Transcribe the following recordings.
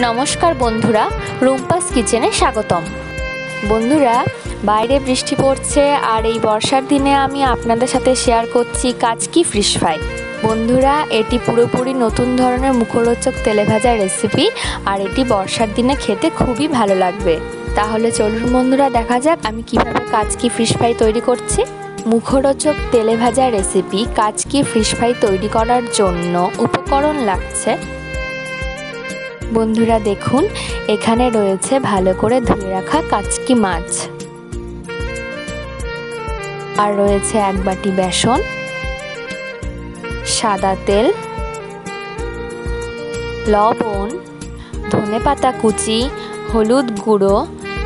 নমস্কার বন্ধুরা, রুম্পাস কিচেনে স্বাগতম। বন্ধুরা, বাইরে বৃষ্টি পড়ছে, আর এই বর্ষার দিনে আমি আপনাদের সাথে শেয়ার করছি কাচকি ফিশ ফ্রাই বন্ধুরা, এটি পুরোপুরি নতুন ধরনের মুখরোচক তেলে ভাজা রেসিপি আর এটি বর্ষার দিনে খেতে খুবই ভালো লাগবে। তাহলে চলুন বন্ধুরা, দেখা যাক আমি কীভাবে কাচকি ফিশ ফ্রাই তৈরি করছি। মুখরোচক তেলে ভাজা রেসিপি কাচকি ফিশ ফ্রাই তৈরি করার জন্য উপকরণ লাগছে বন্ধুরা দেখুন, এখানে রয়েছে ভালো করে ধুয়ে রাখা কাচকি মাছ। আর রয়েছে এক বাটি বেসন, সাদা তেল, লবণ, ধনে পাতা কুচি, হলুদ গুঁড়ো,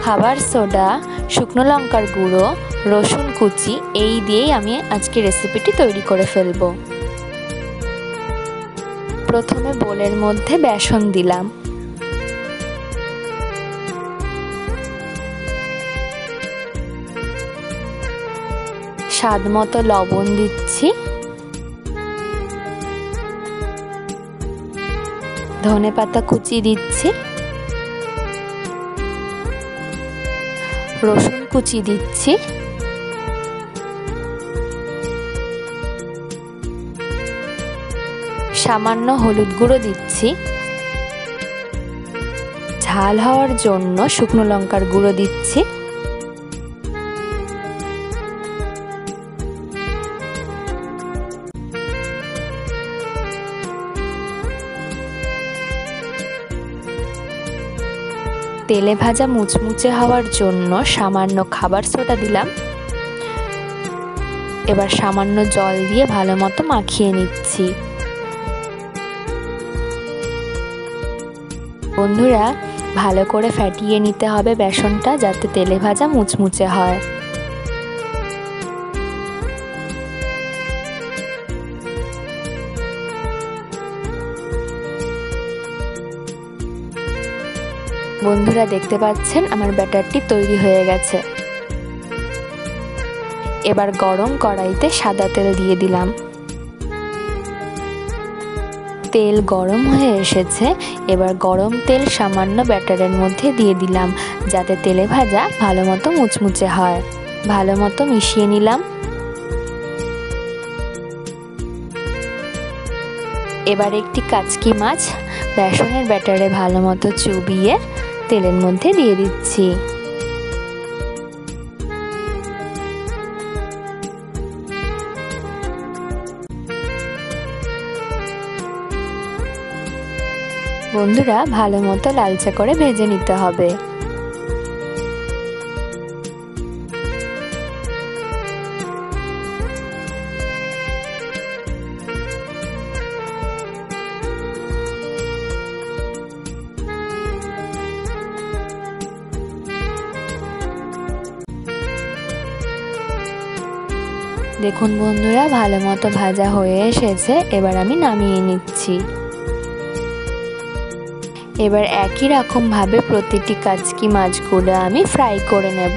খাবার সোডা, শুকনো লঙ্কার গুঁড়ো, রসুন কুচি, এই দিয়েই আমি আজকে রেসিপিটি তৈরি করে ফেলব। প্রথমে বোলের মধ্যে বেসন দিলাম। স্বাদ মতো লবণ দিচ্ছি। ধনে পাতা কুচি দিচ্ছি। রসুন কুচি দিচ্ছি। সামান্য হলুদ গুঁড়ো দিচ্ছি। ঝাল হওয়ার জন্য শুকনো লঙ্কার গুঁড়ো দিচ্ছি। তেলে ভাজা মুচমুচে হওয়ার জন্য সামান্য খাবার সোডা দিলাম। এবার সামান্য জল দিয়ে ভালো মতো মাখিয়ে নিচ্ছি। বন্ধুরা, ভালো করে ফ্যাটিয়ে নিতে হবে বেসনটা যাতে তেলে ভাজা মুচমুচে হয়। বন্ধুরা, দেখতে পাচ্ছেন আমার ব্যাটারটি তৈরি হয়ে গেছে। এবার গরম কড়াইতে সাদা তেল দিয়ে দিলাম। তেল গরম হয়ে এসেছে, এবার গরম তেল সামান্য ব্যাটারের মধ্যে দিয়ে দিলাম, যাতে তেলে ভাজা ভালো মতো মুচমুচে হয়। ভালো মতো মিশিয়ে নিলাম। এবার একটি কাচকি মাছ বেসনের ব্যাটারে ভালো মতো চুবিয়ে তেলের মধ্যে দিয়ে দিচ্ছি। বন্ধুরা ভালো মতো লালচে করে ভেজে নিতে হবে। দেখুন বন্ধুরা, ভালো মতো ভাজা হয়ে এসেছে। এবার আমি নামিয়ে নিচ্ছি। এবার একই রকমভাবে প্রতিটি কাচকি মাছগুলো আমি ফ্রাই করে নেব।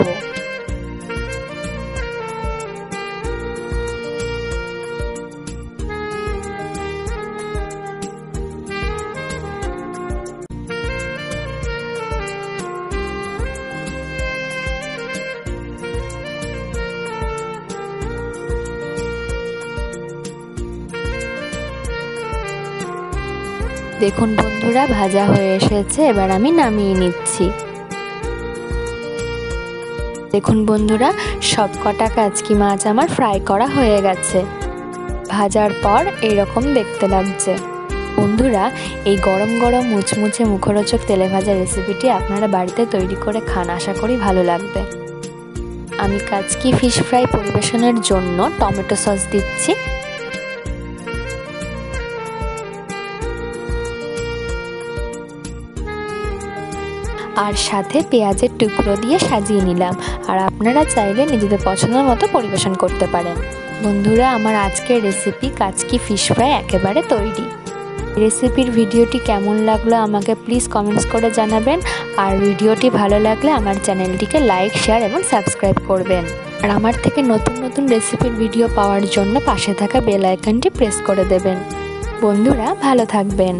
দেখুন বন্ধুরা, ভাজা হয়ে এসেছে, এবার আমি নামিয়ে নিচ্ছি। দেখুন বন্ধুরা সব কটা কাচকি মাছ আমার ফ্রাই করা হয়ে গেছে। ভাজার পর এইরকম দেখতে লাগছে। বন্ধুরা, এই গরম গরম মুচমুচে মুখরোচক তেলে ভাজা রেসিপিটি আপনারা বাড়িতে তৈরি করে খান, আশা করি ভালো লাগবে। আমি কাচকি ফিশ ফ্রাই পরিবেশনের জন্য টমেটো সস দিচ্ছি। আর সাথে পেঁয়াজের টুকরো দিয়ে সাজিয়ে নিলাম। আর আপনারা চাইলে নিজেদের পছন্দের মতো পরিবেশন করতে পারেন। বন্ধুরা, আমার আজকের রেসিপি কাচকি ফিশ ফ্রাই একেবারে তৈরি। রেসিপির ভিডিওটি কেমন লাগল আমাকে প্লিজ কমেন্টস করে জানাবেন। আর ভিডিওটি ভালো লাগলে আমার চ্যানেলটিকে লাইক শেয়ার এবং সাবস্ক্রাইব করবেন। আর আমার থেকে নতুন নতুন রেসিপির ভিডিও পাওয়ার জন্য পাশে থাকা বেল আইকনটি প্রেস করে দেবেন। বন্ধুরা, ভালো থাকবেন।